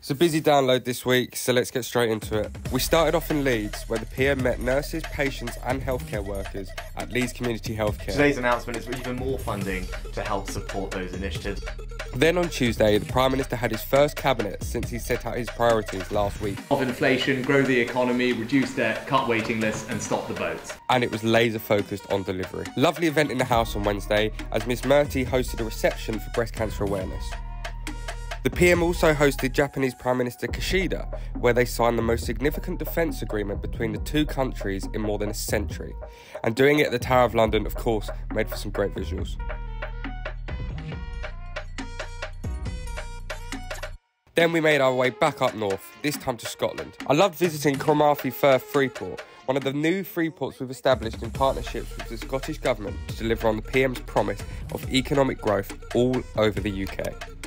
It's a busy download this week, so let's get straight into it. We started off in Leeds, where the PM met nurses, patients, and healthcare workers at Leeds Community Healthcare. Today's announcement is for even more funding to help support those initiatives. Then on Tuesday, the Prime Minister had his first cabinet since he set out his priorities last week, of inflation, grow the economy, reduce debt, cut waiting lists, and stop the votes. and it was laser focused on delivery. Lovely event in the House on Wednesday as Miss Murty hosted a reception for breast cancer awareness. The PM also hosted Japanese Prime Minister Kishida, where they signed the most significant defence agreement between the two countries in more than a century. And doing it at the Tower of London, of course, made for some great visuals. Then we made our way back up north, this time to Scotland. I loved visiting Cromarty Firth Freeport, one of the new freeports we've established in partnerships with the Scottish Government to deliver on the PM's promise of economic growth all over the UK.